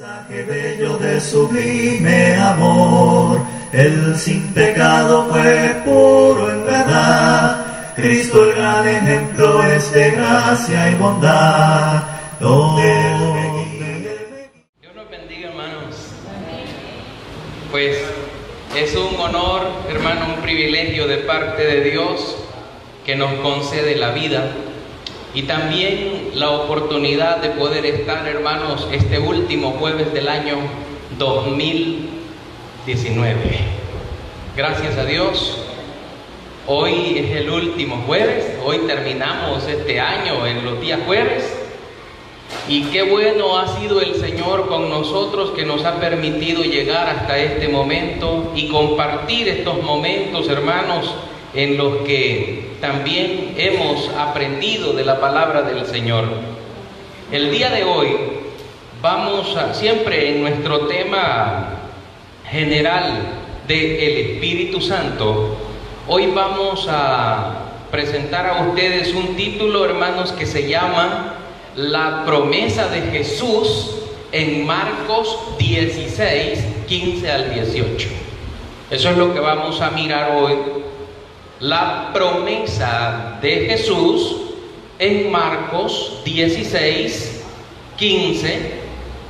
Mensaje bello de sublime amor, el sin pecado fue puro en verdad. Cristo el gran ejemplo es de gracia y bondad. Dios nos bendiga, hermanos. Pues es un honor, hermano, un privilegio de parte de Dios que nos concede la vida y también la oportunidad de poder estar, hermanos, este último jueves del año 2019. Gracias a Dios. Hoy es el último jueves, hoy terminamos este año en los días jueves. Y qué bueno ha sido el Señor con nosotros que nos ha permitido llegar hasta este momento y compartir estos momentos, hermanos, en los que también hemos aprendido de la palabra del Señor. El día de hoy vamos a, siempre en nuestro tema general del Espíritu Santo, hoy vamos a presentar a ustedes un título, hermanos, que se llama La promesa de Jesús en Marcos 16, 15 al 18. Eso es lo que vamos a mirar hoy la promesa de Jesús en Marcos 16, 15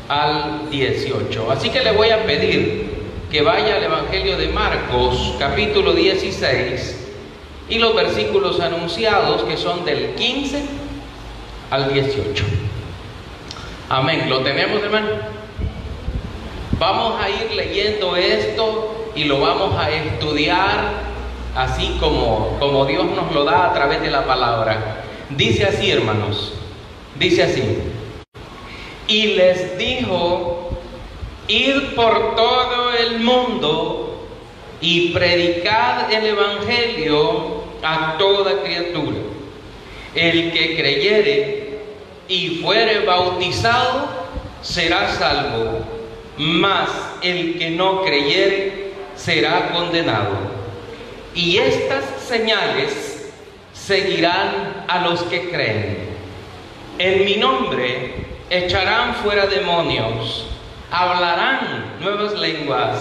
al 18. Así que le voy a pedir que vaya al Evangelio de Marcos, capítulo 16, y los versículos anunciados que son del 15 al 18. Amén. ¿Lo tenemos, hermano? Vamos a ir leyendo esto y lo vamos a estudiar así como, como Dios nos lo da a través de la palabra. Dice así, hermanos, dice así. Y les dijo, id por todo el mundo y predicad el Evangelio a toda criatura. El que creyere y fuere bautizado será salvo, mas el que no creyere será condenado. Y estas señales seguirán a los que creen. En mi nombre echarán fuera demonios, hablarán nuevas lenguas,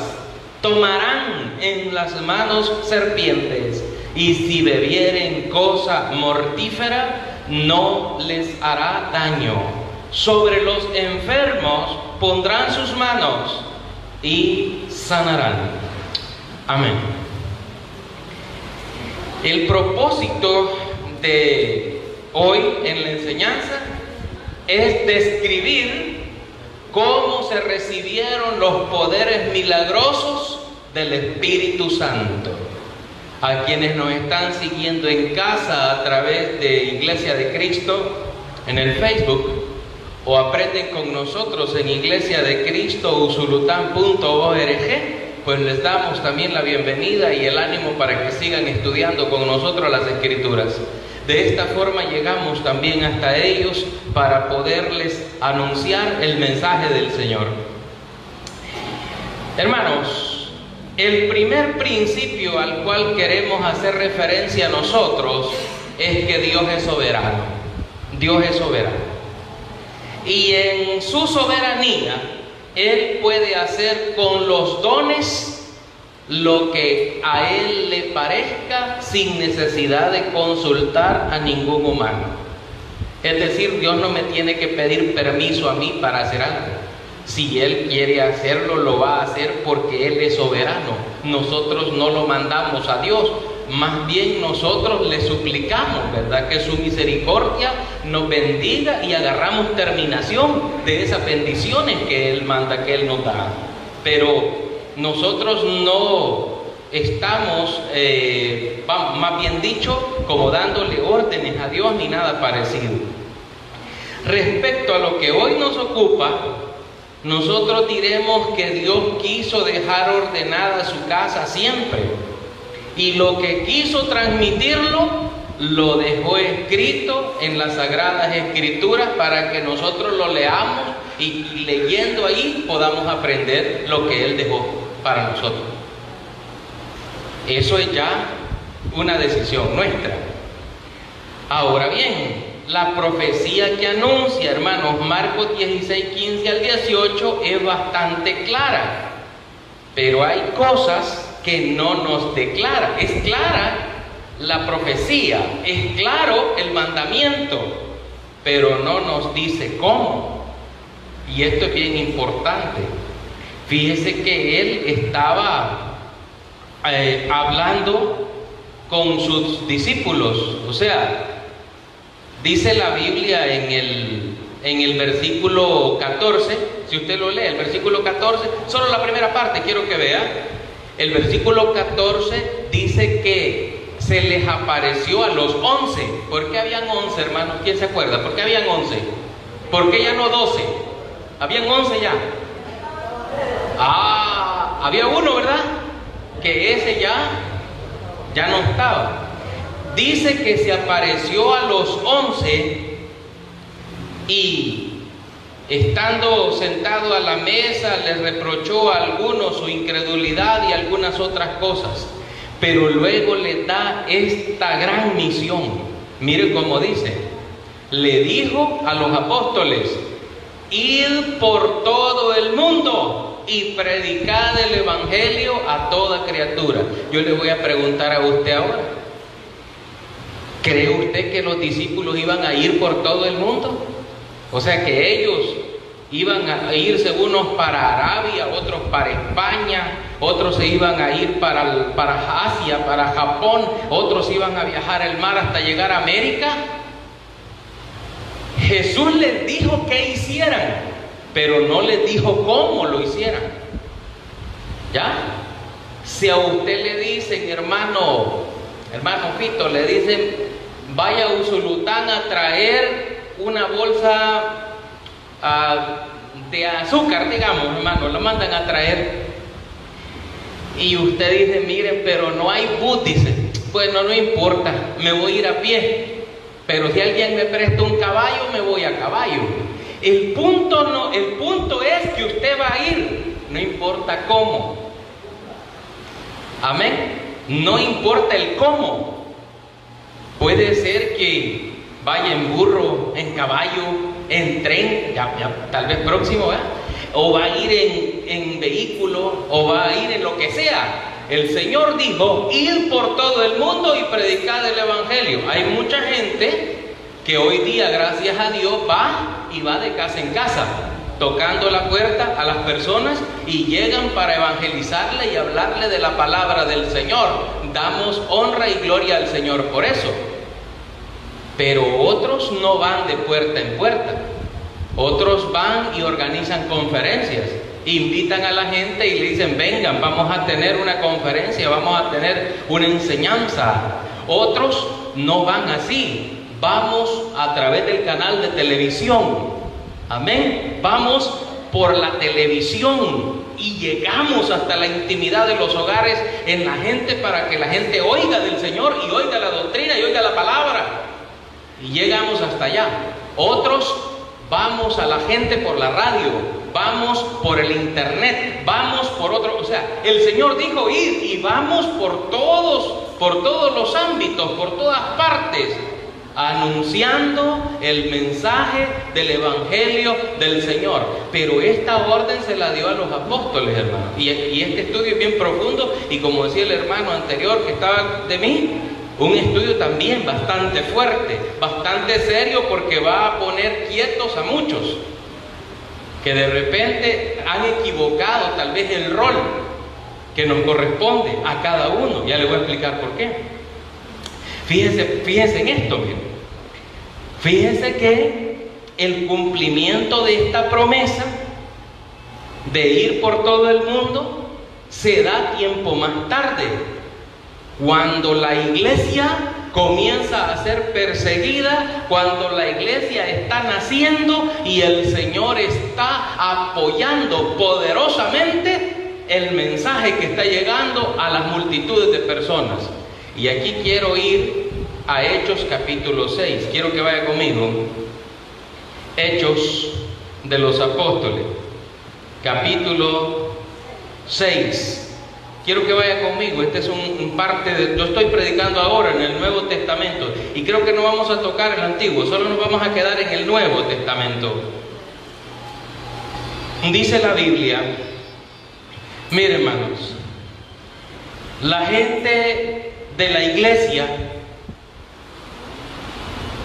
tomarán en las manos serpientes, y si bebieren cosa mortífera, no les hará daño. Sobre los enfermos pondrán sus manos y sanarán. Amén. El propósito de hoy en la enseñanza es describir cómo se recibieron los poderes milagrosos del Espíritu Santo. A quienes nos están siguiendo en casa a través de Iglesia de Cristo en el Facebook o aprenden con nosotros en Iglesia de Cristo pues les damos también la bienvenida y el ánimo para que sigan estudiando con nosotros las escrituras. De esta forma llegamos también hasta ellos para poderles anunciar el mensaje del Señor. Hermanos, el primer principio al cual queremos hacer referencia nosotros es que Dios es soberano. Dios es soberano. Y en su soberanía, él puede hacer con los dones lo que a Él le parezca sin necesidad de consultar a ningún humano. Es decir, Dios no me tiene que pedir permiso a mí para hacer algo. Si Él quiere hacerlo, lo va a hacer porque Él es soberano. Nosotros no lo mandamos a Dios, más bien nosotros le suplicamos, ¿verdad? Que su misericordia nos bendiga y agarramos terminación de esas bendiciones que Él manda, que Él nos da. Pero nosotros no estamos, eh, más bien dicho, como dándole órdenes a Dios ni nada parecido. Respecto a lo que hoy nos ocupa, nosotros diremos que Dios quiso dejar ordenada su casa siempre y lo que quiso transmitirlo lo dejó escrito en las sagradas escrituras para que nosotros lo leamos y, leyendo ahí podamos aprender lo que Él dejó para nosotros. Eso es ya una decisión nuestra. Ahora bien, la profecía que anuncia, hermanos, Marcos 16, 15 al 18 es bastante clara, pero hay cosas que no nos declara. Es clara la profecía, es claro el mandamiento, pero no nos dice cómo. Y esto es bien importante. Fíjese que él estaba eh, hablando con sus discípulos, o sea, dice la Biblia en el, en el versículo 14, si usted lo lee, el versículo 14, solo la primera parte quiero que vea, el versículo 14 dice que se les apareció a los 11. ¿Por qué habían 11, hermanos? ¿Quién se acuerda? ¿Por qué habían 11? ¿Por qué ya no 12? Habían 11 ya. Ah, había uno, ¿verdad? Que ese ya, ya no estaba. Dice que se apareció a los 11 y estando sentado a la mesa les reprochó a algunos su incredulidad y algunas otras cosas. Pero luego le da esta gran misión. Mire cómo dice. Le dijo a los apóstoles, id por todo el mundo y predicad el Evangelio a toda criatura. Yo le voy a preguntar a usted ahora, ¿cree usted que los discípulos iban a ir por todo el mundo? O sea que ellos iban a irse unos para Arabia, otros para España, otros se iban a ir para, para Asia, para Japón, otros iban a viajar el mar hasta llegar a América. Jesús les dijo que hicieran pero no les dijo cómo lo hicieran. ¿Ya? Si a usted le dicen, hermano, hermano Fito, le dicen, vaya a Usulután a traer una bolsa ah, de azúcar, digamos, hermano, lo mandan a traer. Y usted dice, miren, pero no hay bus, dice, bueno, no importa, me voy a ir a pie. Pero si alguien me presta un caballo, me voy a caballo. El punto, no, el punto es que usted va a ir, no importa cómo. Amén. No importa el cómo. Puede ser que vaya en burro, en caballo, en tren, ya, tal vez próximo, o va a ir en, en vehículo, o va a ir en lo que sea. El Señor dijo, ir por todo el mundo y predicar el Evangelio. Hay mucha gente que hoy día, gracias a Dios, va y va de casa en casa, tocando la puerta a las personas y llegan para evangelizarle y hablarle de la palabra del Señor. Damos honra y gloria al Señor por eso. Pero otros no van de puerta en puerta. Otros van y organizan conferencias. Invitan a la gente y le dicen, vengan, vamos a tener una conferencia, vamos a tener una enseñanza. Otros no van así, Vamos a través del canal de televisión. Amén. Vamos por la televisión y llegamos hasta la intimidad de los hogares en la gente para que la gente oiga del Señor y oiga la doctrina y oiga la palabra. Y llegamos hasta allá. Otros vamos a la gente por la radio, vamos por el internet, vamos por otro, o sea, el Señor dijo ir y vamos por todos, por todos los ámbitos, por todas partes anunciando el mensaje del Evangelio del Señor. Pero esta orden se la dio a los apóstoles, hermano. Y, este estudio es bien profundo y como decía el hermano anterior que estaba de mí, un estudio también bastante fuerte, bastante serio porque va a poner quietos a muchos que de repente han equivocado tal vez el rol que nos corresponde a cada uno. Ya le voy a explicar por qué. Fíjense, fíjense en esto, miren. Fíjense que el cumplimiento de esta promesa de ir por todo el mundo se da tiempo más tarde, cuando la iglesia comienza a ser perseguida, cuando la iglesia está naciendo y el Señor está apoyando poderosamente el mensaje que está llegando a las multitudes de personas. Y aquí quiero ir a Hechos capítulo 6. Quiero que vaya conmigo. Hechos de los Apóstoles, capítulo 6. Quiero que vaya conmigo. Este es un, parte de. Yo estoy predicando ahora en el Nuevo Testamento y creo que no vamos a tocar el Antiguo, solo nos vamos a quedar en el Nuevo Testamento. Dice la Biblia, mire hermanos, la gente de la iglesia,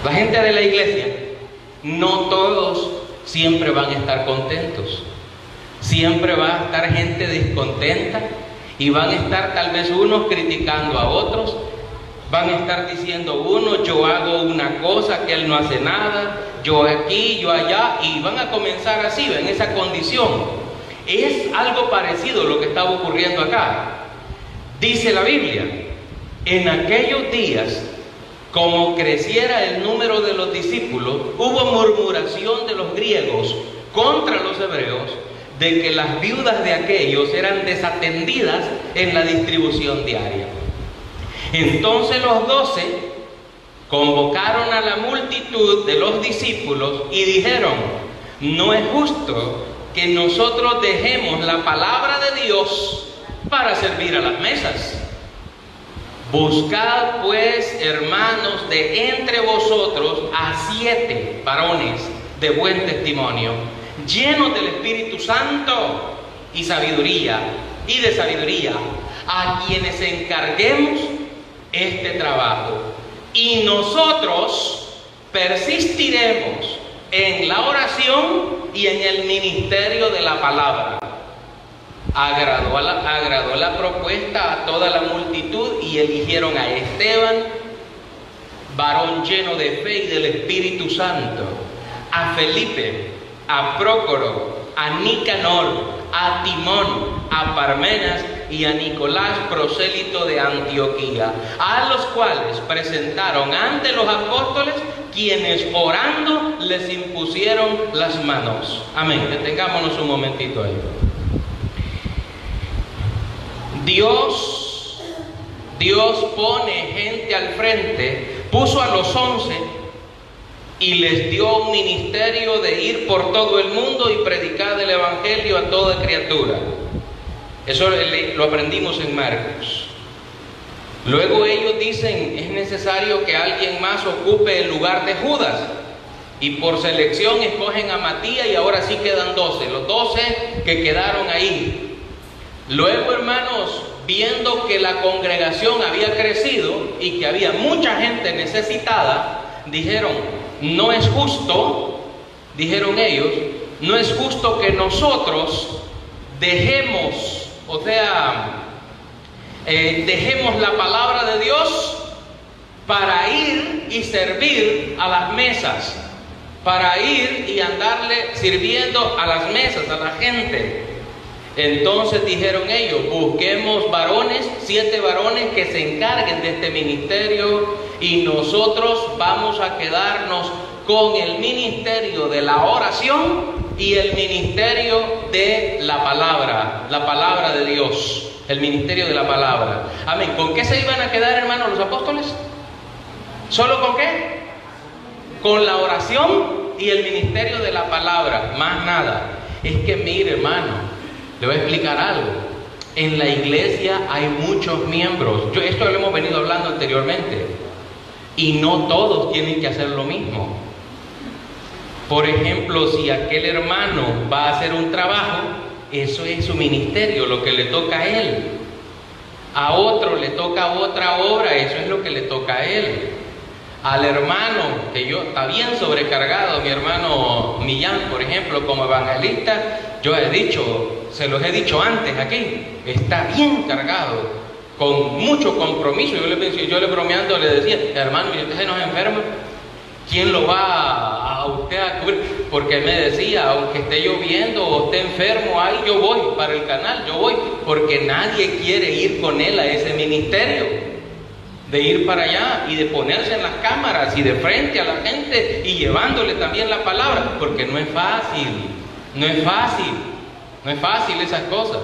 la gente de la iglesia, no todos siempre van a estar contentos. Siempre va a estar gente descontenta y van a estar tal vez unos criticando a otros, van a estar diciendo uno, yo hago una cosa que él no hace nada, yo aquí, yo allá, y van a comenzar así, en esa condición. Es algo parecido a lo que estaba ocurriendo acá. Dice la Biblia, en aquellos días, como creciera el número de los discípulos, hubo murmuración de los griegos contra los hebreos de que las viudas de aquellos eran desatendidas en la distribución diaria. Entonces los doce convocaron a la multitud de los discípulos y dijeron, no es justo que nosotros dejemos la palabra de Dios para servir a las mesas. Buscad pues, hermanos, de entre vosotros a siete varones de buen testimonio llenos del Espíritu Santo y sabiduría, y de sabiduría, a quienes encarguemos este trabajo. Y nosotros persistiremos en la oración y en el ministerio de la palabra. Agradó la, agradó la propuesta a toda la multitud y eligieron a Esteban, varón lleno de fe y del Espíritu Santo, a Felipe, a Prócoro, a Nicanor, a Timón, a Parmenas y a Nicolás, prosélito de Antioquía, a los cuales presentaron ante los apóstoles quienes orando les impusieron las manos. Amén. Detengámonos un momentito ahí. Dios, Dios pone gente al frente, puso a los once y les dio un ministerio de ir por todo el mundo y predicar el Evangelio a toda criatura. Eso lo aprendimos en Marcos. Luego ellos dicen, es necesario que alguien más ocupe el lugar de Judas. Y por selección escogen a Matías y ahora sí quedan doce, los doce que quedaron ahí. Luego, hermanos, viendo que la congregación había crecido y que había mucha gente necesitada, dijeron, no es justo, dijeron ellos, no es justo que nosotros dejemos, o sea, eh, dejemos la palabra de Dios para ir y servir a las mesas, para ir y andarle sirviendo a las mesas, a la gente. Entonces dijeron ellos, busquemos varones, siete varones que se encarguen de este ministerio y nosotros vamos a quedarnos con el ministerio de la oración y el ministerio de la palabra, la palabra de Dios, el ministerio de la palabra. Amén. ¿Con qué se iban a quedar, hermanos, los apóstoles? ¿Solo con qué? Con la oración y el ministerio de la palabra, más nada. Es que mire, hermano, le voy a explicar algo. En la iglesia hay muchos miembros. Yo, esto lo hemos venido hablando anteriormente. Y no todos tienen que hacer lo mismo. Por ejemplo, si aquel hermano va a hacer un trabajo, eso es su ministerio, lo que le toca a él. A otro le toca otra obra, eso es lo que le toca a él. Al hermano, que yo está bien sobrecargado, mi hermano Millán, por ejemplo, como evangelista, yo he dicho, se los he dicho antes aquí, está bien cargado, con mucho compromiso. Yo le, yo le bromeando le decía, hermano, y usted se nos enferma, ¿quién lo va a, usted a cubrir? Porque me decía, aunque esté lloviendo o esté enfermo, ahí yo voy para el canal, yo voy, porque nadie quiere ir con él a ese ministerio. De ir para allá y de ponerse en las cámaras y de frente a la gente y llevándole también la palabra, porque no es fácil, no es fácil. No es fácil esas cosas.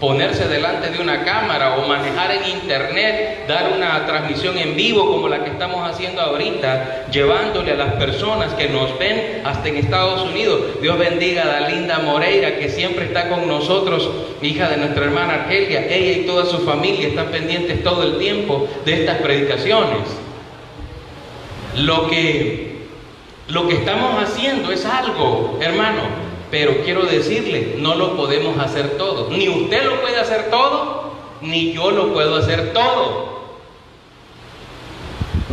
Ponerse delante de una cámara o manejar en internet, dar una transmisión en vivo como la que estamos haciendo ahorita, llevándole a las personas que nos ven hasta en Estados Unidos. Dios bendiga a la linda Moreira que siempre está con nosotros, hija de nuestra hermana Argelia. Ella y toda su familia están pendientes todo el tiempo de estas predicaciones. Lo que, lo que estamos haciendo es algo, hermano, pero quiero decirle, no lo podemos hacer todo. Ni usted lo puede hacer todo, ni yo lo puedo hacer todo.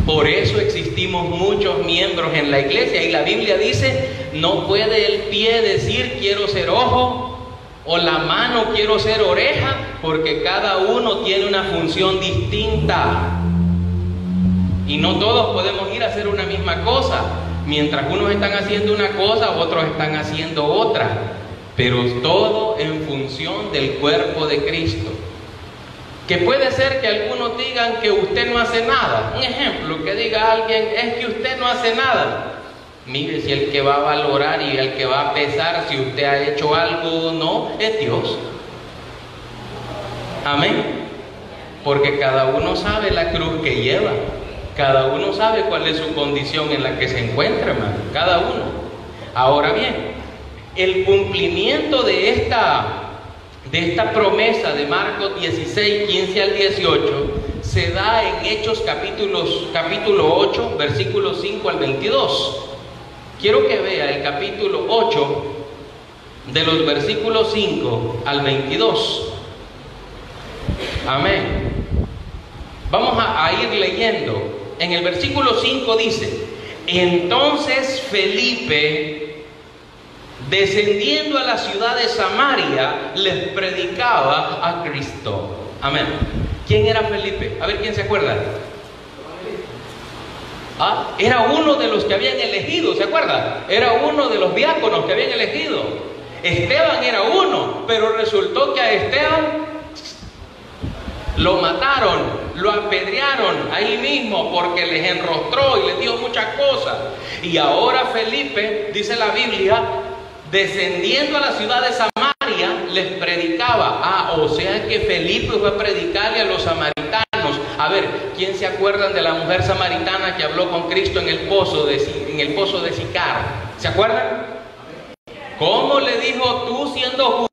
Por eso existimos muchos miembros en la iglesia y la Biblia dice, no puede el pie decir quiero ser ojo o la mano quiero ser oreja, porque cada uno tiene una función distinta. Y no todos podemos ir a hacer una misma cosa. Mientras unos están haciendo una cosa, otros están haciendo otra, pero todo en función del cuerpo de Cristo. Que puede ser que algunos digan que usted no hace nada. Un ejemplo, que diga alguien, es que usted no hace nada. Mire si el que va a valorar y el que va a pesar si usted ha hecho algo o no es Dios. Amén. Porque cada uno sabe la cruz que lleva. Cada uno sabe cuál es su condición en la que se encuentra, hermano. Cada uno. Ahora bien, el cumplimiento de esta, de esta promesa de Marcos 16, 15 al 18 se da en Hechos capítulos, capítulo 8, versículos 5 al 22. Quiero que vea el capítulo 8 de los versículos 5 al 22. Amén. Vamos a, a ir leyendo en el versículo 5 dice, entonces Felipe, descendiendo a la ciudad de Samaria, les predicaba a Cristo. Amén. ¿Quién era Felipe? A ver quién se acuerda. Ah, era uno de los que habían elegido, ¿se acuerda? Era uno de los diáconos que habían elegido. Esteban era uno, pero resultó que a Esteban lo mataron, lo apedrearon ahí mismo porque les enrostró y les dijo muchas cosas. Y ahora Felipe, dice la Biblia, descendiendo a la ciudad de Samaria, les predicaba. Ah, o sea que Felipe fue a predicarle a los samaritanos. A ver, ¿quién se acuerdan de la mujer samaritana que habló con Cristo en el pozo de, en el pozo de Sicar? ¿Se acuerdan? ¿Cómo le dijo tú siendo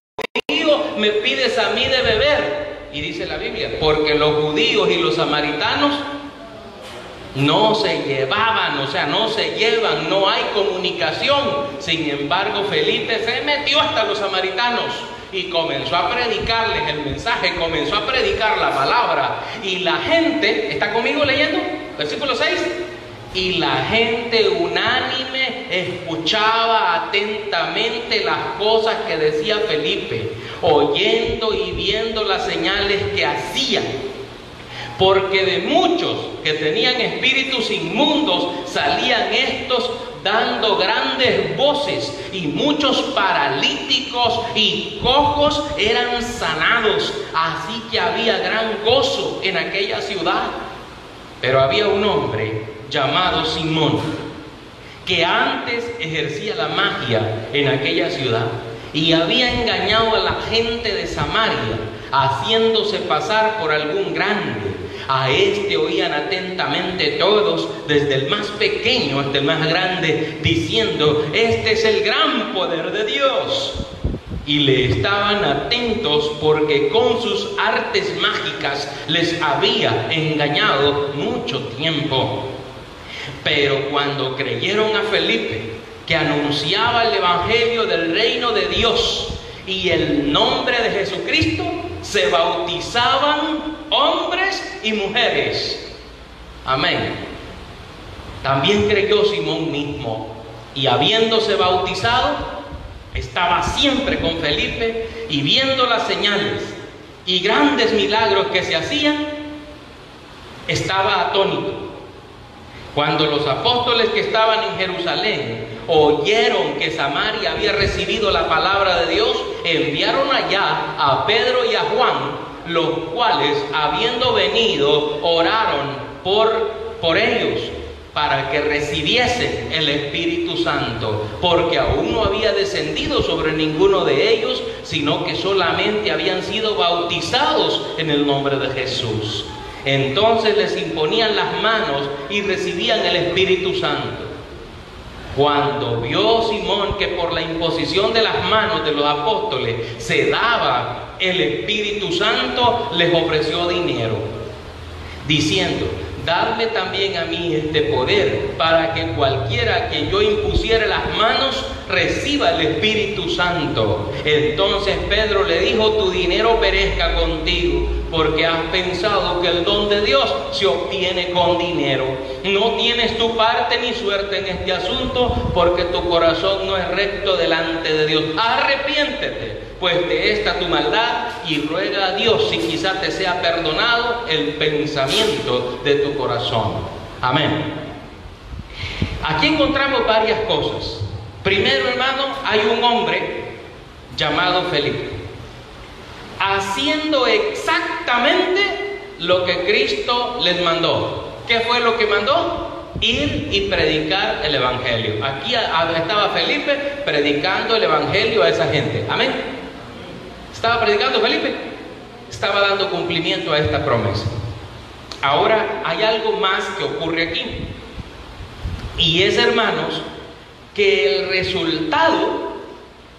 judío me pides a mí de beber? Y dice la Biblia, porque los judíos y los samaritanos no se llevaban, o sea, no se llevan, no hay comunicación. Sin embargo, Felipe se metió hasta los samaritanos y comenzó a predicarles el mensaje, comenzó a predicar la palabra. Y la gente, ¿está conmigo leyendo? Versículo 6. Y la gente unánime escuchaba atentamente las cosas que decía Felipe oyendo y viendo las señales que hacían. Porque de muchos que tenían espíritus inmundos salían estos dando grandes voces y muchos paralíticos y cojos eran sanados. Así que había gran gozo en aquella ciudad. Pero había un hombre llamado Simón que antes ejercía la magia en aquella ciudad y había engañado a la gente de Samaria, haciéndose pasar por algún grande. A este oían atentamente todos, desde el más pequeño hasta el más grande, diciendo, este es el gran poder de Dios. Y le estaban atentos porque con sus artes mágicas les había engañado mucho tiempo. Pero cuando creyeron a Felipe, que anunciaba el Evangelio del reino de Dios y el nombre de Jesucristo, se bautizaban hombres y mujeres. Amén. También creyó Simón mismo y habiéndose bautizado, estaba siempre con Felipe y viendo las señales y grandes milagros que se hacían, estaba atónito. Cuando los apóstoles que estaban en Jerusalén oyeron que Samaria había recibido la palabra de Dios, enviaron allá a Pedro y a Juan, los cuales, habiendo venido, oraron por, por ellos para que recibiesen el Espíritu Santo, porque aún no había descendido sobre ninguno de ellos, sino que solamente habían sido bautizados en el nombre de Jesús. Entonces les imponían las manos y recibían el Espíritu Santo. Cuando vio Simón que por la imposición de las manos de los apóstoles se daba el Espíritu Santo, les ofreció dinero, diciendo, Dadme también a mí este poder para que cualquiera que yo impusiera las manos reciba el Espíritu Santo. Entonces Pedro le dijo, tu dinero perezca contigo, porque has pensado que el don de Dios se obtiene con dinero. No tienes tu parte ni suerte en este asunto, porque tu corazón no es recto delante de Dios. Arrepiéntete pues de esta tu maldad y ruega a Dios si quizás te sea perdonado el pensamiento de tu corazón. Amén. Aquí encontramos varias cosas. Primero, hermano, hay un hombre llamado Felipe, haciendo exactamente lo que Cristo les mandó. ¿Qué fue lo que mandó? Ir y predicar el Evangelio. Aquí estaba Felipe predicando el Evangelio a esa gente. Amén. ¿Estaba predicando Felipe? Estaba dando cumplimiento a esta promesa. Ahora hay algo más que ocurre aquí. Y es, hermanos, que el resultado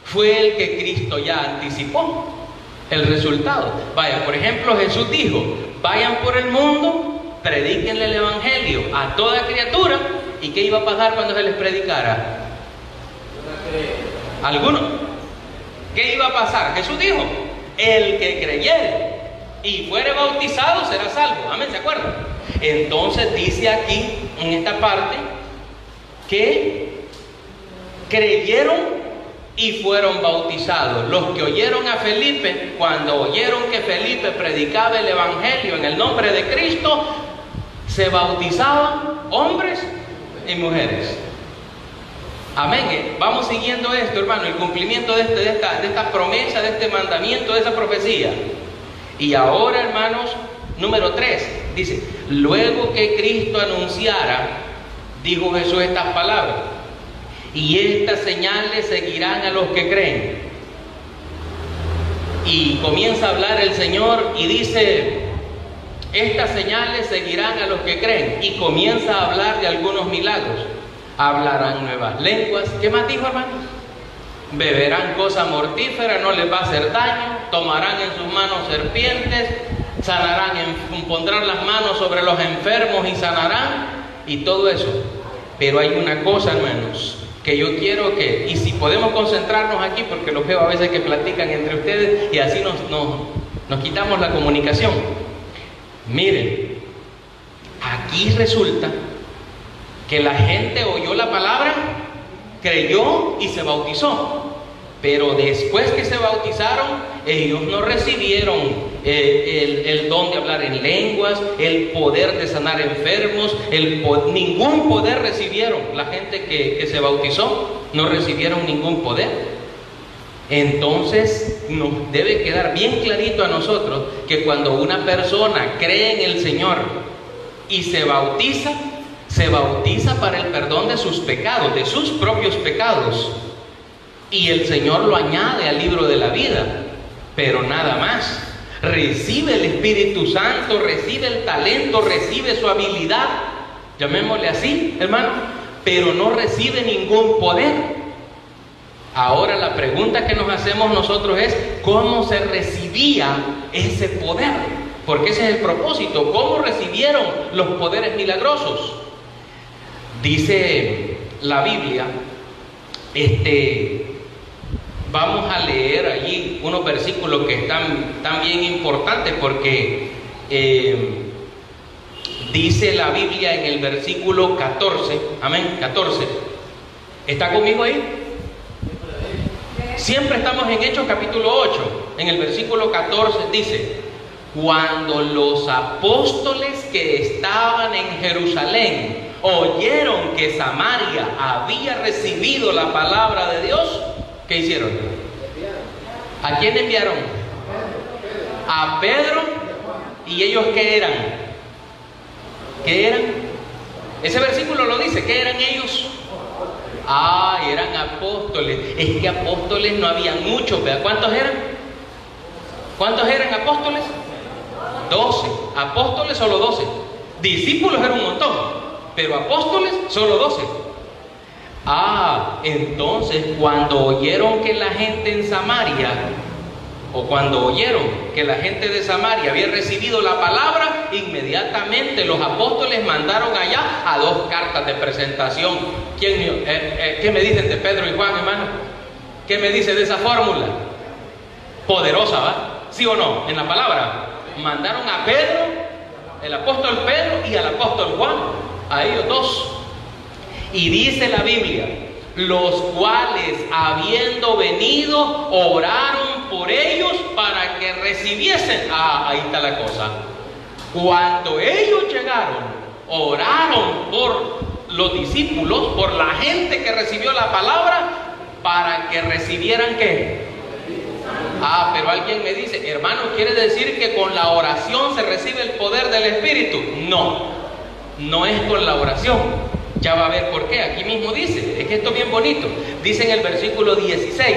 fue el que Cristo ya anticipó. El resultado. Vaya, por ejemplo, Jesús dijo, vayan por el mundo, predíquenle el Evangelio a toda criatura. ¿Y qué iba a pasar cuando se les predicara? ¿Alguno? ¿Qué iba a pasar? Jesús dijo, el que creyere y fuere bautizado será salvo. Amén, ¿se acuerdan? Entonces dice aquí, en esta parte, que creyeron y fueron bautizados. Los que oyeron a Felipe, cuando oyeron que Felipe predicaba el Evangelio en el nombre de Cristo, se bautizaban hombres y mujeres. Amén. Eh, vamos siguiendo esto, hermano, el cumplimiento de, este, de, esta, promesa, de este mandamiento, de esa profecía. Y ahora, hermanos, número 3, dice, luego que Cristo anunciara, dijo Jesús estas palabras, y estas señales seguirán a los que creen. Y comienza a hablar el Señor y dice, estas señales seguirán a los que creen. Y comienza a hablar de algunos milagros hablarán nuevas lenguas. ¿Qué más dijo, hermano? Beberán cosas mortíferas, no les va a hacer daño, tomarán en sus manos serpientes, sanarán, pondrán las manos sobre los enfermos y sanarán, y todo eso. Pero hay una cosa, hermanos, que yo quiero que, y si podemos concentrarnos aquí, porque los veo a veces que platican entre ustedes y así nos, nos quitamos la comunicación. Miren, aquí resulta que la gente oyó la palabra, creyó y se bautizó. Pero después que se bautizaron, ellos no recibieron eh, el, don de hablar en lenguas, el poder de sanar enfermos, el, ningún poder recibieron. La gente que, que se bautizó no recibieron ningún poder. Entonces nos debe quedar bien clarito a nosotros que cuando una persona cree en el Señor y se bautiza, se bautiza para el perdón de sus pecados, de sus propios pecados. Y el Señor lo añade al libro de la vida, pero nada más. Recibe el Espíritu Santo, recibe el talento, recibe su habilidad, llamémosle así, hermano, pero no recibe ningún poder. Ahora la pregunta que nos hacemos nosotros es, ¿cómo se recibía ese poder? Porque ese es el propósito, ¿cómo recibieron los poderes milagrosos? Dice la Biblia, este, vamos a leer allí unos versículos que están, tan bien importantes porque eh, dice la Biblia en el versículo 14, amén, 14. ¿Está conmigo ahí? Siempre estamos en Hechos capítulo 8, en el versículo 14 dice, cuando los apóstoles que estaban en Jerusalén oyeron que Samaria había recibido la palabra de Dios, ¿qué hicieron? ¿A quién enviaron? A Pedro y ellos qué eran? ¿Qué eran? Ese versículo lo dice, ¿qué eran ellos? Ah, eran apóstoles. Es que apóstoles no habían muchos, ¿verdad? ¿Cuántos eran? ¿Cuántos eran apóstoles? Doce. Apóstoles solo doce. Discípulos eran un montón, pero apóstoles solo doce. Ah, entonces cuando oyeron que la gente en Samaria, o cuando oyeron que la gente de Samaria había recibido la palabra, inmediatamente los apóstoles mandaron allá a dos cartas de presentación. ¿Quién, eh, eh, ¿Qué me dicen de Pedro y Juan, hermano? ¿Qué me dice de esa fórmula? Poderosa, ¿va? ¿Sí o no? En la palabra. Mandaron a Pedro, el apóstol Pedro y al apóstol Juan, a ellos dos. Y dice la Biblia, los cuales habiendo venido oraron por ellos para que recibiesen. Ah, ahí está la cosa. Cuando ellos llegaron, oraron por los discípulos, por la gente que recibió la palabra, para que recibieran qué? Ah, pero alguien me dice, hermano, ¿quiere decir que con la oración se recibe el poder del Espíritu? No, no es con la oración. Ya va a ver por qué. Aquí mismo dice, es que esto es bien bonito. Dice en el versículo 16,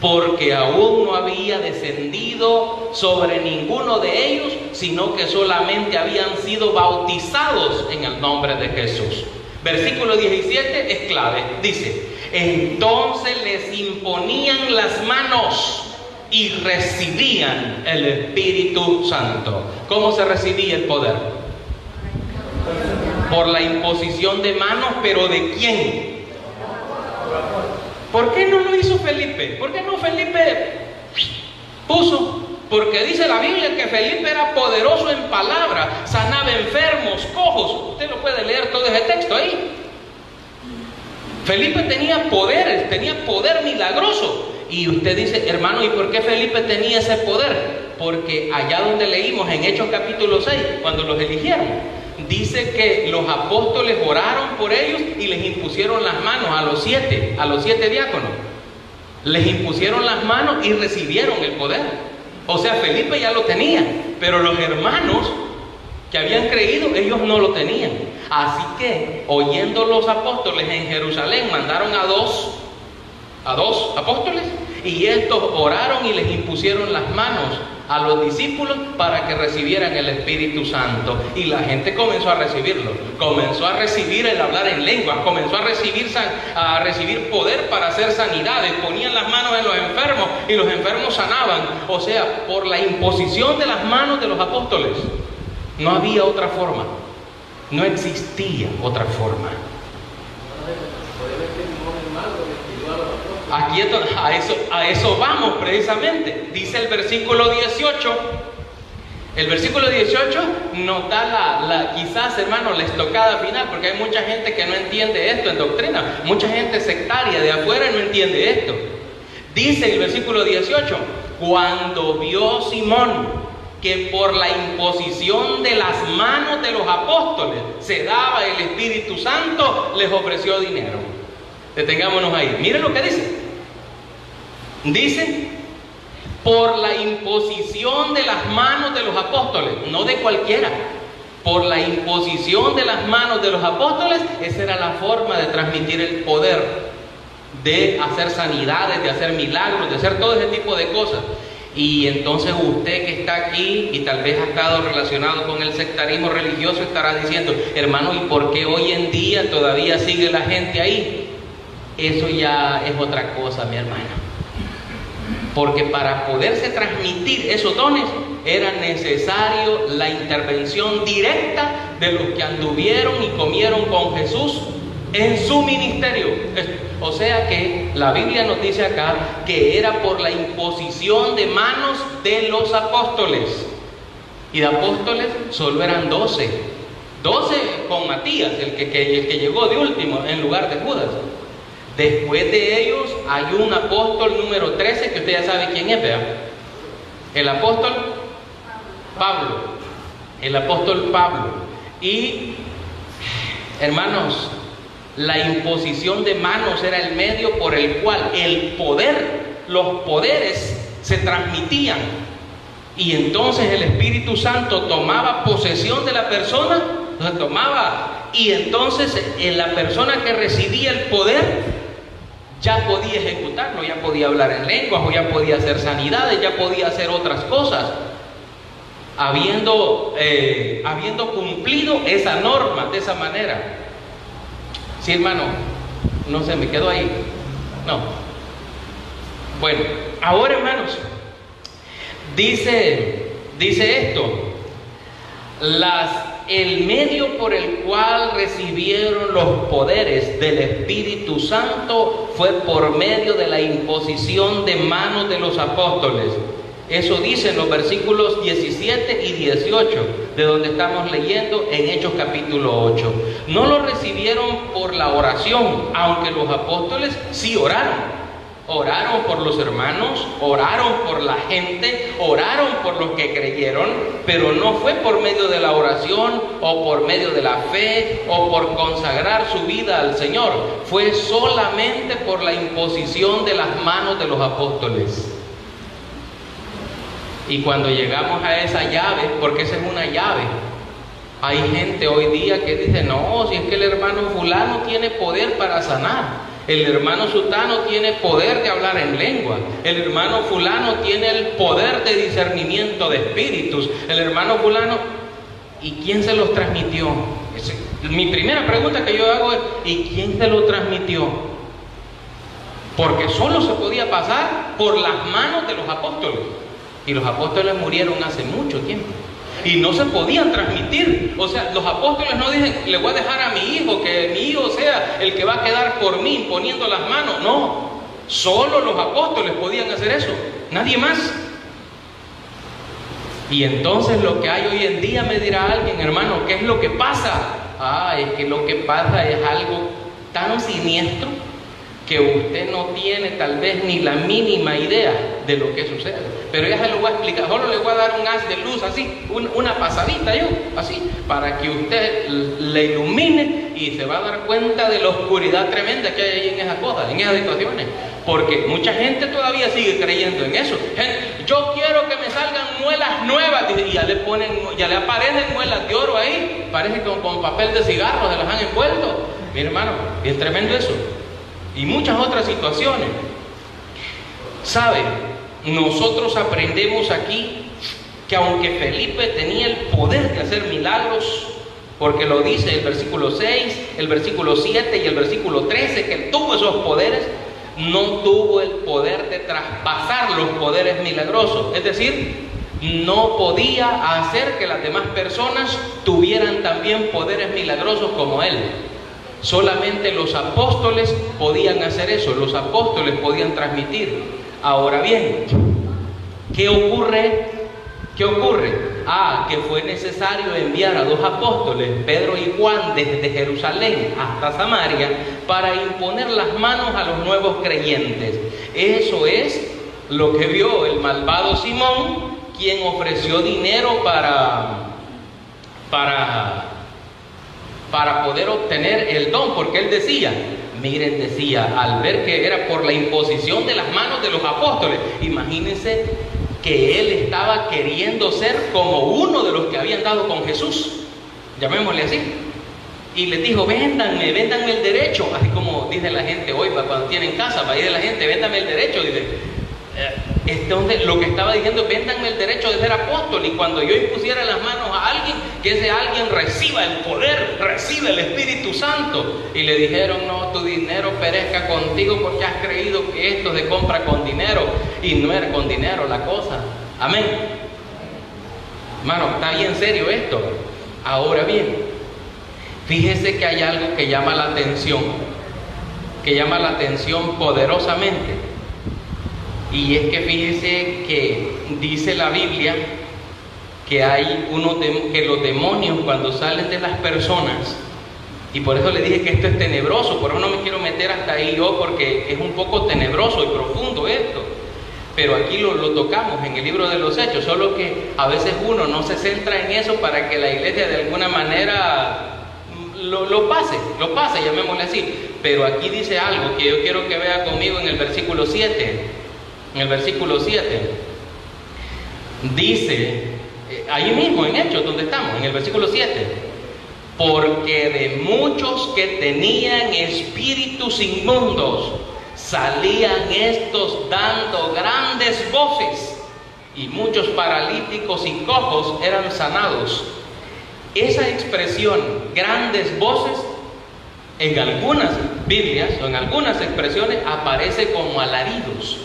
porque aún no había descendido sobre ninguno de ellos, sino que solamente habían sido bautizados en el nombre de Jesús. Versículo 17 es clave. Dice, entonces les imponían las manos y recibían el Espíritu Santo. ¿Cómo se recibía el poder? Por la imposición de manos, pero ¿de quién? ¿Por qué no lo hizo Felipe? ¿Por qué no Felipe puso? Porque dice la Biblia que Felipe era poderoso en palabra, sanaba enfermos, cojos. Usted lo puede leer todo ese texto ahí. Felipe tenía poder, tenía poder milagroso. Y usted dice, hermano, ¿y por qué Felipe tenía ese poder? Porque allá donde leímos en Hechos capítulo 6, cuando los eligieron, dice que los apóstoles oraron por ellos y les impusieron las manos a los siete, a los siete diáconos. Les impusieron las manos y recibieron el poder. O sea, Felipe ya lo tenía, pero los hermanos que habían creído, ellos no lo tenían. Así que, oyendo los apóstoles en Jerusalén, mandaron a dos, a dos apóstoles, y estos oraron y les impusieron las manos a los discípulos para que recibieran el Espíritu Santo. Y la gente comenzó a recibirlo, comenzó a recibir el hablar en lenguas, comenzó a recibir, a recibir poder para hacer sanidades, ponían las manos en los enfermos y los enfermos sanaban. O sea, por la imposición de las manos de los apóstoles. No había otra forma, no existía otra forma. Aquí a eso, vamos precisamente. Dice el versículo 18. El versículo 18 nos da la, la, quizás, hermano, la estocada final, porque hay mucha gente que no entiende esto en doctrina, mucha gente sectaria de afuera no entiende esto. Dice el versículo 18, cuando vio Simón que por la imposición de las manos de los apóstoles se daba el Espíritu Santo, les ofreció dinero. Detengámonos ahí. Miren lo que dice. Dice, por la imposición de las manos de los apóstoles, no de cualquiera, por la imposición de las manos de los apóstoles, esa era la forma de transmitir el poder, de hacer sanidades, de hacer milagros, de hacer todo ese tipo de cosas. Y entonces usted que está aquí y tal vez ha estado relacionado con el sectarismo religioso estará diciendo, hermano, ¿y por qué hoy en día todavía sigue la gente ahí? Eso ya es otra cosa, mi hermano. Porque para poderse transmitir esos dones era necesario la intervención directa de los que anduvieron y comieron con Jesús en su ministerio. O sea que la Biblia nos dice acá que era por la imposición de manos de los apóstoles. Y de apóstoles solo eran doce. Doce con Matías, el que, el que llegó de último en lugar de Judas. Después de ellos hay un apóstol número 13 que usted ya sabe quién es, vea. El apóstol Pablo. El apóstol Pablo. Y, hermanos, la imposición de manos era el medio por el cual el poder, los poderes se transmitían. Y entonces el Espíritu Santo tomaba posesión de la persona, tomaba y entonces en la persona que recibía el poder ya podía ejecutarlo, ya podía hablar en lenguas o ya podía hacer sanidades, ya podía hacer otras cosas, habiendo, eh, habiendo cumplido esa norma de esa manera. Sí, hermano, no sé, me quedo ahí. No. Bueno, ahora hermanos, dice, dice esto, las, el medio por el cual recibieron los poderes del Espíritu Santo fue por medio de la imposición de manos de los apóstoles. Eso dicen los versículos 17 y 18, de donde estamos leyendo en Hechos capítulo 8. No lo recibieron por la oración, aunque los apóstoles sí oraron. Oraron por los hermanos, oraron por la gente, oraron por los que creyeron, pero no fue por medio de la oración o por medio de la fe o por consagrar su vida al Señor. Fue solamente por la imposición de las manos de los apóstoles. Y cuando llegamos a esa llave, porque esa es una llave, hay gente hoy día que dice, no, si es que el hermano fulano tiene poder para sanar. El hermano Sutano tiene poder de hablar en lengua. El hermano fulano tiene el poder de discernimiento de espíritus. El hermano fulano, ¿y quién se los transmitió? Mi primera pregunta que yo hago es, ¿y quién se lo transmitió? Porque solo se podía pasar por las manos de los apóstoles. Y los apóstoles murieron hace mucho tiempo y no se podían transmitir. O sea, los apóstoles no dicen, le voy a dejar a mi hijo, que mi hijo sea el que va a quedar por mí poniendo las manos. No, solo los apóstoles podían hacer eso, nadie más. Y entonces lo que hay hoy en día me dirá alguien, hermano, ¿qué es lo que pasa? Ah, es que lo que pasa es algo tan siniestro que usted no tiene tal vez ni la mínima idea de lo que sucede. Pero ya se lo voy a explicar, solo le voy a dar un haz de luz así, una pasadita yo, así, para que usted le ilumine y se va a dar cuenta de la oscuridad tremenda que hay ahí en esas cosas, en esas situaciones. Porque mucha gente todavía sigue creyendo en eso. yo quiero que me salgan muelas nuevas y ya le ponen, ya le aparecen muelas de oro ahí, parece que con, con papel de cigarro se las han envuelto. Mi hermano, es tremendo eso y muchas otras situaciones. ¿Sabe? Nosotros aprendemos aquí que aunque Felipe tenía el poder de hacer milagros, porque lo dice el versículo 6, el versículo 7 y el versículo 13, que tuvo esos poderes, no tuvo el poder de traspasar los poderes milagrosos. Es decir, no podía hacer que las demás personas tuvieran también poderes milagrosos como él. Solamente los apóstoles podían hacer eso, los apóstoles podían transmitir. Ahora bien, ¿qué ocurre? ¿Qué ocurre? Ah, que fue necesario enviar a dos apóstoles, Pedro y Juan, desde Jerusalén hasta Samaria, para imponer las manos a los nuevos creyentes. Eso es lo que vio el malvado Simón, quien ofreció dinero para, para para poder obtener el don, porque él decía, miren, decía, al ver que era por la imposición de las manos de los apóstoles, imagínense que él estaba queriendo ser como uno de los que habían dado con Jesús, llamémosle así. Y les dijo, véndanme, véndanme el derecho, así como dice la gente hoy cuando tienen casa, va a ir la gente, véndanme el derecho, dice, eh, entonces lo que estaba diciendo, véndanme el derecho de ser apóstol y cuando yo impusiera las manos a alguien, que ese alguien reciba el poder, reciba el Espíritu Santo. Y le dijeron, no, tu dinero perezca contigo porque has creído que esto se compra con dinero y no era con dinero la cosa. Amén. Hermano, está bien serio esto. Ahora bien, fíjese que hay algo que llama la atención, que llama la atención poderosamente y es que fíjese que dice la Biblia que hay unos que los demonios cuando salen de las personas, y por eso le dije que esto es tenebroso, por eso no me quiero meter hasta ahí yo porque es un poco tenebroso y profundo esto. Pero aquí lo, lo, tocamos en el libro de los hechos, solo que a veces uno no se centra en eso para que la iglesia de alguna manera lo, lo, pase, lo pase, llamémosle así. Pero aquí dice algo que yo quiero que vea conmigo en el versículo 7 en el versículo 7, dice, eh, ahí mismo en Hechos, donde estamos, en el versículo 7, porque de muchos que tenían espíritus inmundos salían estos dando grandes voces y muchos paralíticos y cojos eran sanados. Esa expresión, grandes voces, en algunas Biblias o en algunas expresiones aparece como alaridos.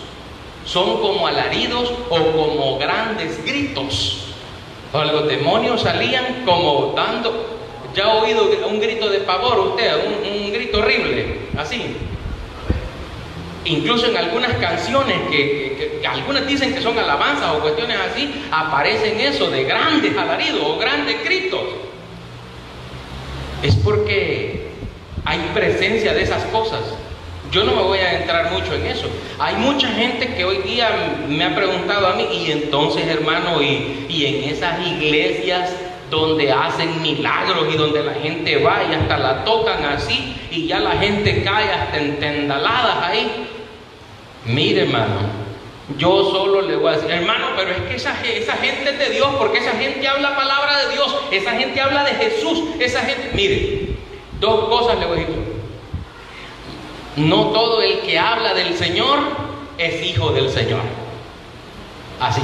Son como alaridos o como grandes gritos. los demonios salían como dando, ya ha oído un grito de pavor usted, un, grito horrible, así. Incluso en algunas canciones que, algunas dicen que son alabanzas o cuestiones así, aparecen eso de grandes alaridos o grandes gritos. Es porque hay presencia de esas cosas. Yo no me voy a entrar mucho en eso. Hay mucha gente que hoy día me ha preguntado a mí, y entonces hermano, y, en esas iglesias donde hacen milagros y donde la gente va y hasta la tocan así y ya la gente cae hasta entendaladas ahí. Mire hermano, yo solo le voy a decir, hermano, pero es que esa, esa gente es de Dios, porque esa gente habla palabra de Dios, esa gente habla de Jesús, esa gente, mire, dos cosas le voy a decir. No todo el que habla del Señor es hijo del Señor. Así.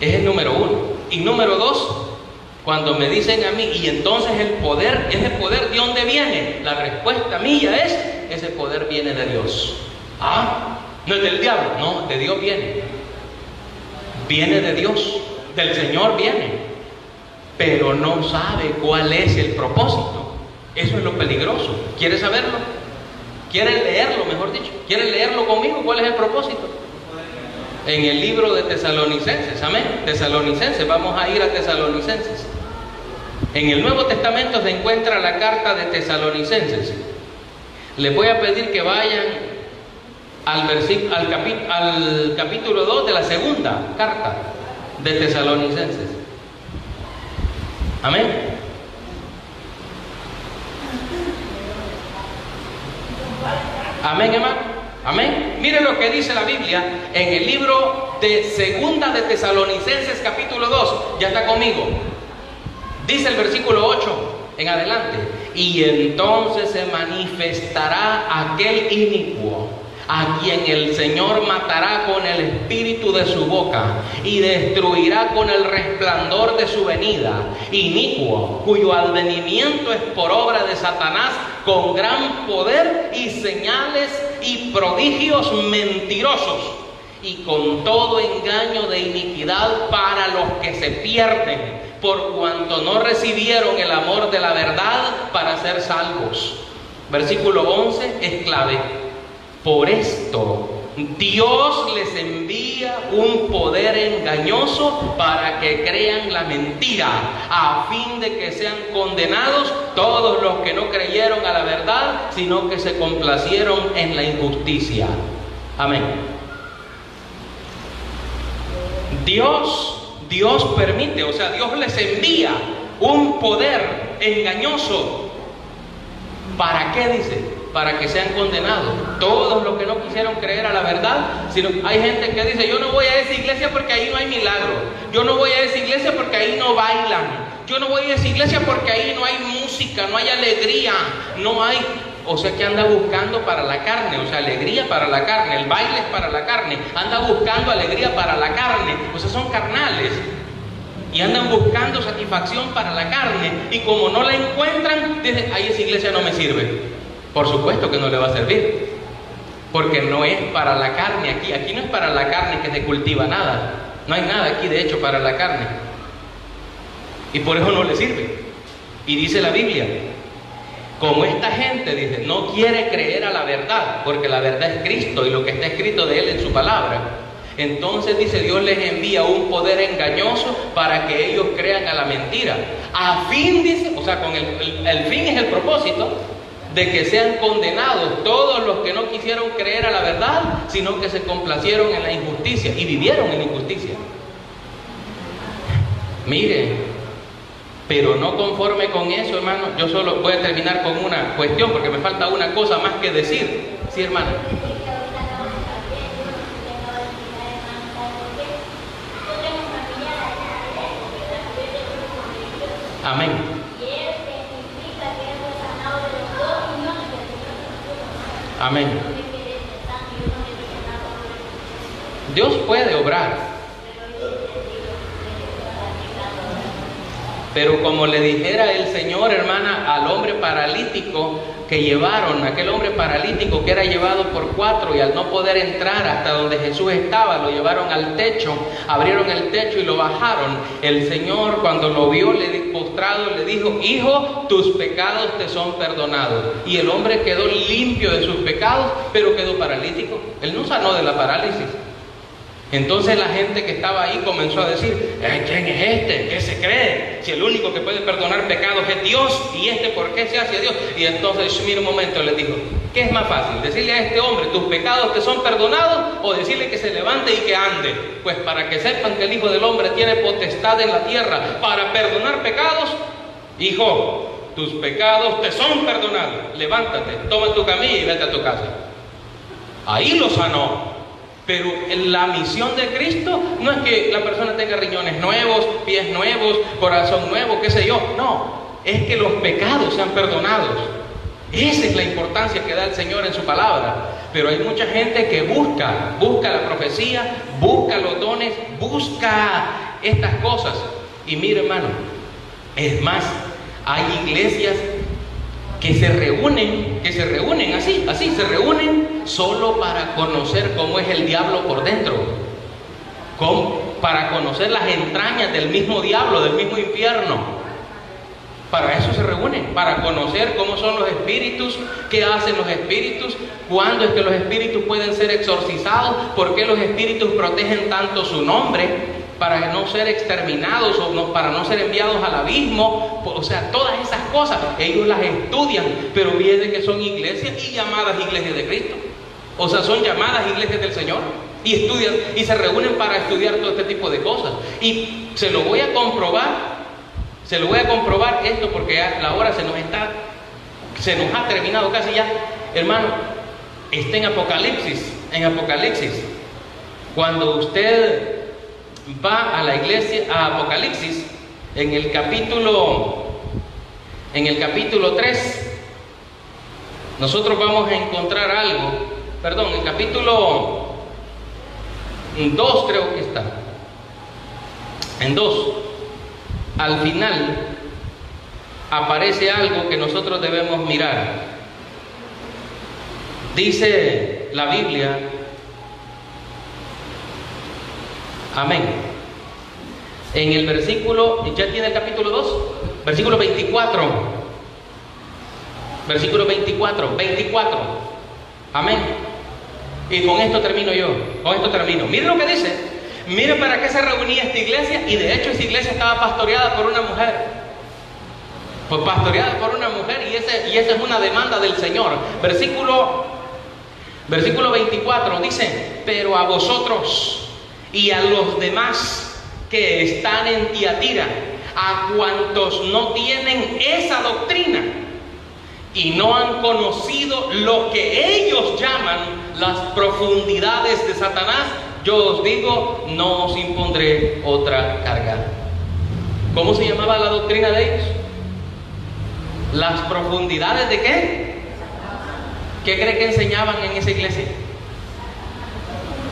Es el número uno. Y número dos, cuando me dicen a mí, y entonces el poder, ¿ese poder de dónde viene? La respuesta mía es, ese poder viene de Dios. Ah, no es del diablo, no, de Dios viene. Viene de Dios, del Señor viene, pero no sabe cuál es el propósito. Eso es lo peligroso. ¿Quieres saberlo? ¿Quieres leerlo, mejor dicho? ¿Quieres leerlo conmigo? ¿Cuál es el propósito? En el libro de Tesalonicenses, amén. Tesalonicenses, vamos a ir a Tesalonicenses. En el Nuevo Testamento se encuentra la carta de Tesalonicenses. Les voy a pedir que vayan al, al, al capítulo 2 de la segunda carta de Tesalonicenses. Amén. Amén, hermano. Amén. Mire lo que dice la Biblia en el libro de Segunda de Tesalonicenses capítulo 2. Ya está conmigo. Dice el versículo 8 en adelante. Y entonces se manifestará aquel inicuo a quien el Señor matará con el espíritu de su boca y destruirá con el resplandor de su venida, inicuo, cuyo advenimiento es por obra de Satanás con gran poder y señales y prodigios mentirosos y con todo engaño de iniquidad para los que se pierden por cuanto no recibieron el amor de la verdad para ser salvos. Versículo 11 es clave. Por esto Dios les envía un poder engañoso para que crean la mentira, a fin de que sean condenados todos los que no creyeron a la verdad, sino que se complacieron en la injusticia. Amén. Dios Dios permite, o sea, Dios les envía un poder engañoso. ¿Para qué dice? Para que sean condenados. Todos los que no quisieron creer a la verdad, sino hay gente que dice, yo no voy a esa iglesia porque ahí no hay milagro. Yo no voy a esa iglesia porque ahí no bailan. Yo no voy a esa iglesia porque ahí no hay música, no hay alegría, no hay o sea que anda buscando para la carne, o sea, alegría para la carne, el baile es para la carne, anda buscando alegría para la carne, o sea, son carnales. Y andan buscando satisfacción para la carne y como no la encuentran, dicen, ahí esa iglesia no me sirve. Por supuesto que no le va a servir, porque no es para la carne aquí, aquí no es para la carne que se cultiva nada, no hay nada aquí de hecho para la carne. Y por eso no le sirve. Y dice la Biblia, como esta gente dice, no quiere creer a la verdad, porque la verdad es Cristo y lo que está escrito de Él en su palabra. Entonces dice, Dios les envía un poder engañoso para que ellos crean a la mentira. A fin, dice, o sea, con el, el fin es el propósito de que sean condenados todos los que no quisieron creer a la verdad, sino que se complacieron en la injusticia y vivieron en injusticia. Miren, pero no conforme con eso, hermano, yo solo voy a terminar con una cuestión porque me falta una cosa más que decir. Sí, hermano. Amén. Amén. Dios puede obrar. Pero como le dijera el Señor, hermana, al hombre paralítico que llevaron, aquel hombre paralítico que era llevado por cuatro y al no poder entrar hasta donde Jesús estaba, lo llevaron al techo, abrieron el techo y lo bajaron. El Señor cuando lo vio le le dijo, hijo, tus pecados te son perdonados. Y el hombre quedó limpio de sus pecados, pero quedó paralítico. Él no sanó de la parálisis. Entonces la gente que estaba ahí comenzó a decir, ¿quién es este? ¿Qué se cree? Si el único que puede perdonar pecados es Dios, ¿y este por qué se hace Dios? Y entonces mira un momento le dijo, ¿qué es más fácil? ¿Decirle a este hombre, tus pecados te son perdonados? ¿O decirle que se levante y que ande? Pues para que sepan que el Hijo del Hombre tiene potestad en la tierra para perdonar pecados, hijo, tus pecados te son perdonados. Levántate, toma tu camilla y vete a tu casa. Ahí lo sanó. Pero la misión de Cristo no es que la persona tenga riñones nuevos, pies nuevos, corazón nuevo, qué sé yo. No, es que los pecados sean perdonados. Esa es la importancia que da el Señor en su palabra. Pero hay mucha gente que busca, busca la profecía, busca los dones, busca estas cosas. Y mire hermano, es más, hay iglesias que se reúnen, que se reúnen así, así, se reúnen solo para conocer cómo es el diablo por dentro, para conocer las entrañas del mismo diablo, del mismo infierno. Para eso se reúnen, para conocer cómo son los espíritus, qué hacen los espíritus, cuándo es que los espíritus pueden ser exorcizados, por qué los espíritus protegen tanto su nombre, para no ser exterminados o para no ser enviados al abismo, o sea, todas esas cosas, ellos las estudian, pero viene que son iglesias y llamadas iglesias de Cristo. O sea, son llamadas iglesias del Señor y estudian y se reúnen para estudiar todo este tipo de cosas. Y se lo voy a comprobar, se lo voy a comprobar esto porque la hora se nos está, se nos ha terminado casi ya. Hermano, está en Apocalipsis, en Apocalipsis. Cuando usted va a la iglesia, a Apocalipsis, en el capítulo, en el capítulo 3, nosotros vamos a encontrar algo, perdón, el capítulo 2 creo que está, en 2, al final aparece algo que nosotros debemos mirar. Dice la Biblia Amén. En el versículo, ya tiene el capítulo 2, versículo 24. Versículo 24, 24. Amén. Y con esto termino yo, con esto termino. Miren lo que dice. Miren para qué se reunía esta iglesia y de hecho esa iglesia estaba pastoreada por una mujer. Pues pastoreada por una mujer y, ese, y esa es una demanda del Señor. Versículo, versículo 24 dice, pero a vosotros y a los demás que están en Tiatira, a cuantos no tienen esa doctrina y no han conocido lo que ellos llaman las profundidades de Satanás, yo os digo, no os impondré otra carga. ¿Cómo se llamaba la doctrina de ellos? ¿Las profundidades de qué? ¿Qué cree que enseñaban en esa iglesia?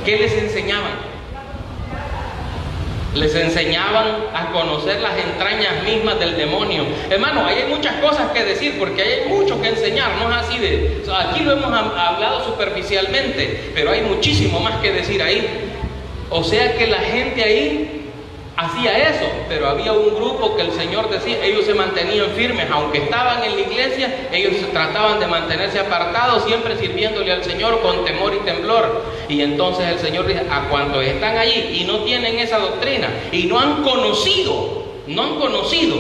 ¿Qué les enseñaban? Les enseñaban a conocer las entrañas mismas del demonio. Hermano, ahí hay muchas cosas que decir porque hay mucho que enseñar, no es así de... aquí lo hemos hablado superficialmente, pero hay muchísimo más que decir ahí. O sea que la gente ahí hacía eso, pero había un grupo que el Señor decía, ellos se mantenían firmes, aunque estaban en la iglesia, ellos trataban de mantenerse apartados, siempre sirviéndole al Señor con temor y temblor. Y entonces el Señor dice, a cuantos están allí y no tienen esa doctrina y no han conocido, no han conocido,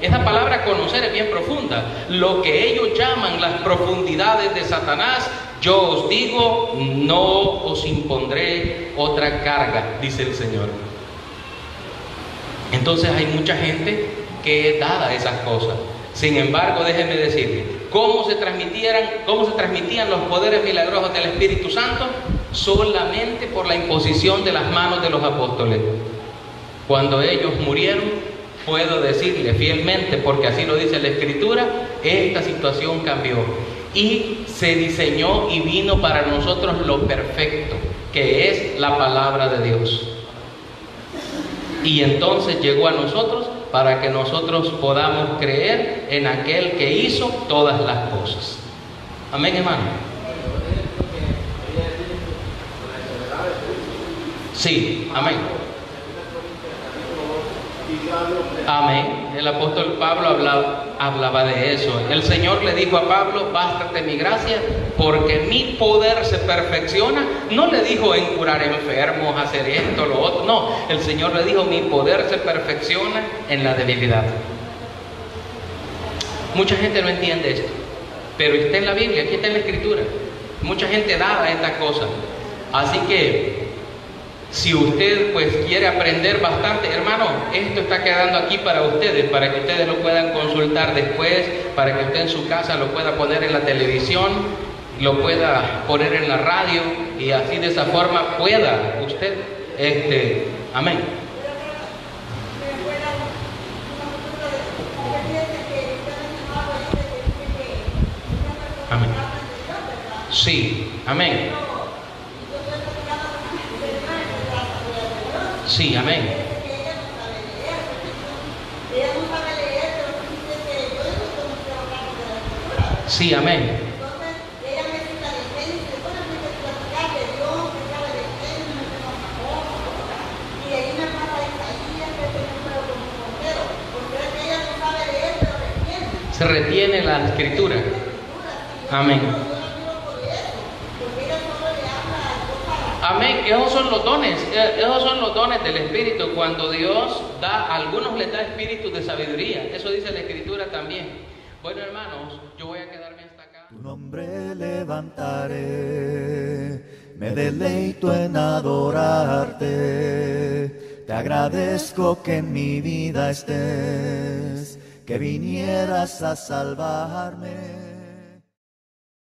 esa palabra conocer es bien profunda, lo que ellos llaman las profundidades de Satanás, yo os digo, no os impondré otra carga, dice el Señor. Entonces hay mucha gente que es dada a esas cosas. Sin embargo, déjenme decirle, ¿cómo se, transmitieran, ¿cómo se transmitían los poderes milagrosos del Espíritu Santo? Solamente por la imposición de las manos de los apóstoles. Cuando ellos murieron, puedo decirle fielmente, porque así lo dice la Escritura, esta situación cambió. Y se diseñó y vino para nosotros lo perfecto, que es la palabra de Dios. Y entonces llegó a nosotros para que nosotros podamos creer en aquel que hizo todas las cosas. Amén, hermano. Sí, amén. Amén. El apóstol Pablo hablaba, de eso. El Señor le dijo a Pablo, bástate mi gracia, porque mi poder se perfecciona. No le dijo en curar enfermos, hacer esto, lo otro. No, el Señor le dijo, mi poder se perfecciona en la debilidad. Mucha gente no entiende esto, pero está en la Biblia, aquí está en la Escritura. Mucha gente daba esta cosa. Así que si usted pues quiere aprender bastante, hermano, esto está quedando aquí para ustedes, para que ustedes lo puedan consultar después, para que usted en su casa lo pueda poner en la televisión, lo pueda poner en la radio y así de esa forma pueda usted, este, amén. Amén. Sí, amén. Sí, amén. Sí, amén. Se retiene la escritura. Amén. Amén. Esos son los dones. Eh, esos son los dones del Espíritu. Cuando Dios da, a algunos les da espíritu de sabiduría. Eso dice la Escritura también. Bueno, hermanos, yo voy a quedarme hasta acá. Tu nombre levantaré. Me deleito en adorarte. Te agradezco que en mi vida estés. Que vinieras a salvarme.